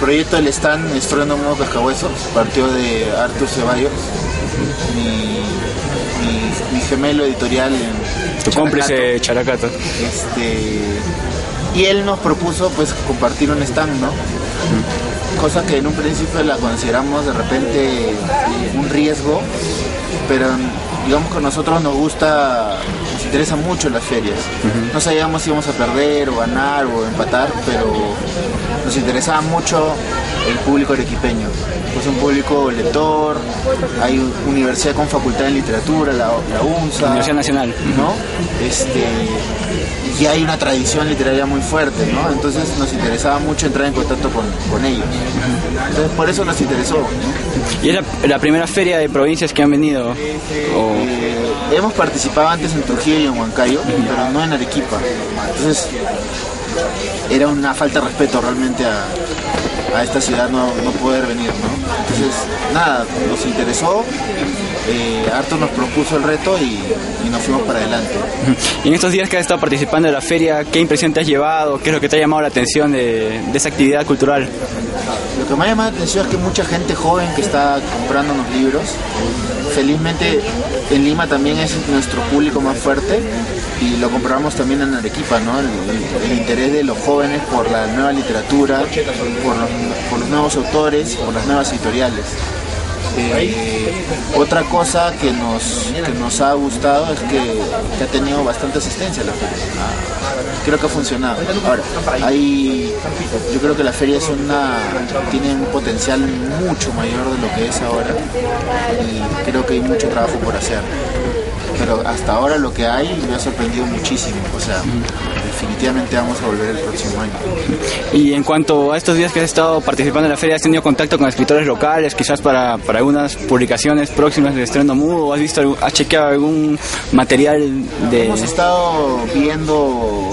proyecto del stand Estruendo Modo Cascahuesos partió de Artur Ceballos, mi, mi- mi gemelo editorial en Tu cómplice Characato. Este, y él nos propuso pues compartir un stand, ¿no? Cosa que en un principio la consideramos de repente un riesgo, pero digamos que a nosotros nos gusta, nos interesa mucho las ferias. No sabíamos si íbamos a perder o ganar o empatar, pero nos interesaba mucho el público arequipeño. Pues un público lector, hay universidad con facultad en literatura, la, la UNSA. Universidad Nacional. ¿no? Este, y hay una tradición literaria muy fuerte, ¿no? Entonces nos interesaba mucho entrar en contacto con, con ellos. Entonces por eso nos interesó. ¿Y es la, la primera feria de provincias que han venido? O- Eh, hemos participado antes en Trujillo y en Huancayo, pero no en Arequipa. Entonces era una falta de respeto realmente a, a esta ciudad no, no poder venir, ¿no? Entonces, nada, nos interesó, eh, Arthur nos propuso el reto y, y nos fuimos para adelante. Y en estos días que has estado participando de la feria, ¿qué impresión te has llevado? ¿Qué es lo que te ha llamado la atención de, de esa actividad cultural? Lo que me ha llamado la atención es que mucha gente joven que está comprando los libros, felizmente en Lima también es nuestro público más fuerte y lo comprobamos también en Arequipa, ¿no? El, interés de los jóvenes por la nueva literatura, por los, por los nuevos autores, por las nuevas editoriales. Eh, otra cosa que nos, que nos ha gustado es que, ha tenido bastante asistencia la feria. Creo que ha funcionado. Ahora, yo creo que la feria es una, tiene un potencial mucho mayor de lo que es ahora y creo que hay mucho trabajo por hacer. Pero hasta ahora lo que hay me ha sorprendido muchísimo. O sea, definitivamente vamos a volver el próximo año. Y en cuanto a estos días que has estado participando en la feria, ¿has tenido contacto con escritores locales, quizás para, para algunas publicaciones próximas de estreno mudo? ¿Has visto, has chequeado algún material de...? Hemos estado viendo,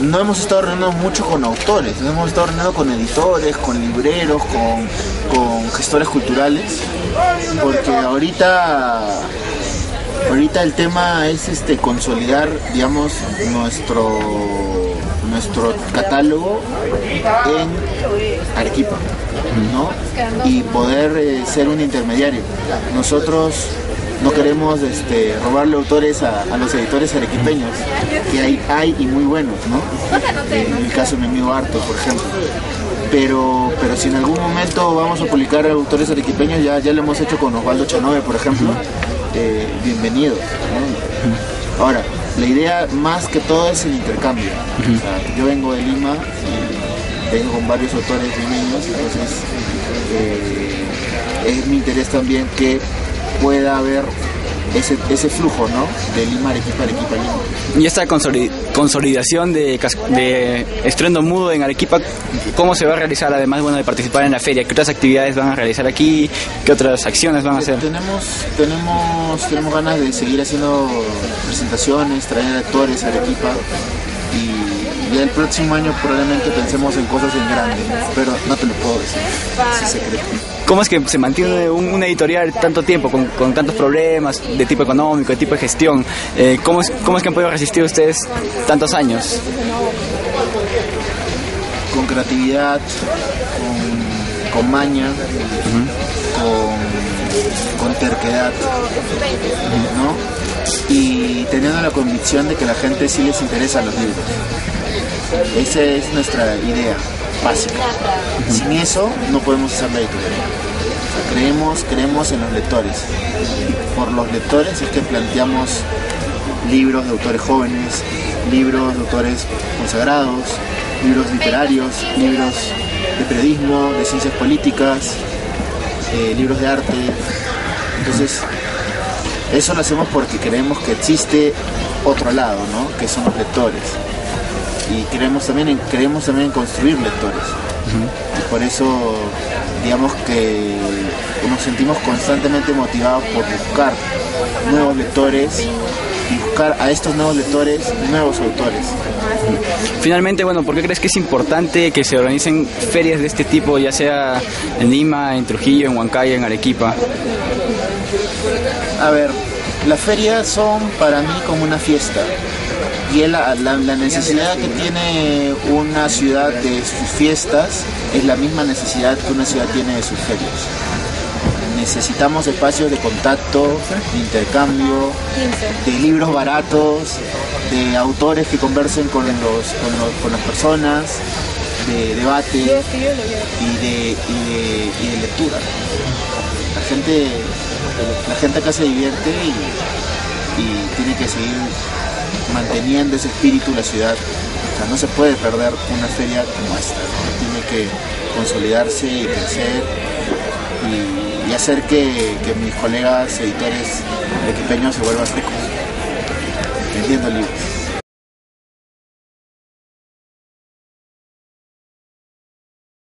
no hemos estado reuniendo mucho con autores, nos hemos estado reuniendo con editores, con libreros, con, con gestores culturales, porque ahorita, ahorita el tema es este consolidar, digamos, nuestro nuestro catálogo en Arequipa, ¿no? Y poder eh, ser un intermediario. Nosotros no queremos este, robarle autores a, a los editores arequipeños, que hay, hay y muy buenos, ¿no? En el caso de mi amigo Arto, por ejemplo. Pero, pero si en algún momento vamos a publicar autores arequipeños, ya, ya lo hemos hecho con Osvaldo Chanove, por ejemplo, eh, bienvenidos. ¿no? Ahora, la idea más que todo es el intercambio. O sea, yo vengo de Lima y vengo con varios autores limeños, entonces eh, es mi interés también que pueda haber ese, ese flujo, ¿no? De Lima, Arequipa, Arequipa, Lima. Y esta consoli- consolidación de, de estreno mudo en Arequipa, ¿cómo se va a realizar además bueno, de participar en la feria? ¿Qué otras actividades van a realizar aquí? ¿Qué otras acciones van a hacer? Tenemos, tenemos, tenemos ganas de seguir haciendo presentaciones, traer actores a Arequipa y ya el próximo año probablemente pensemos en cosas en grande, pero no te lo puedo decir, es secreto. ¿Cómo es que se mantiene un- editorial tanto tiempo, con, tantos problemas de tipo económico, de tipo de gestión? Eh, ¿cómo, es, ¿Cómo es que han podido resistir ustedes tantos años? con creatividad, con, maña, con, terquedad, ¿no? Y teniendo la convicción de que la gente sí les interesan los libros. Esa es nuestra idea Sin eso no podemos hacer la editorial. Creemos, creemos en los lectores. Por los lectores es que planteamos libros de autores jóvenes, libros de autores consagrados, libros literarios, libros de periodismo, de ciencias políticas, eh, libros de arte. Entonces, eso lo hacemos porque creemos que existe otro lado, ¿no? Que son los lectores. Y creemos también en, creemos también en construir lectores. Y por eso, digamos que nos sentimos constantemente motivados por buscar nuevos lectores y buscar a estos nuevos lectores nuevos autores. Finalmente, bueno, ¿por qué crees que es importante que se organicen ferias de este tipo, ya sea en Lima, en Trujillo, en Huancayo, en Arequipa? A ver, las ferias son para mí como una fiesta, Y la, la, necesidad que tiene una ciudad de sus fiestas es la misma necesidad que una ciudad tiene de sus ferias. Necesitamos espacios de contacto, de intercambio, de libros baratos, de autores que conversen con, los, con, las personas, de debate y de, y de, lectura. La gente, la gente acá se divierte y, y tiene que seguir manteniendo ese espíritu la ciudad. O sea, no se puede perder una feria como esta, tiene que consolidarse y crecer y, hacer que, mis colegas editores de equipeños se vuelvan ricos vendiendo libros.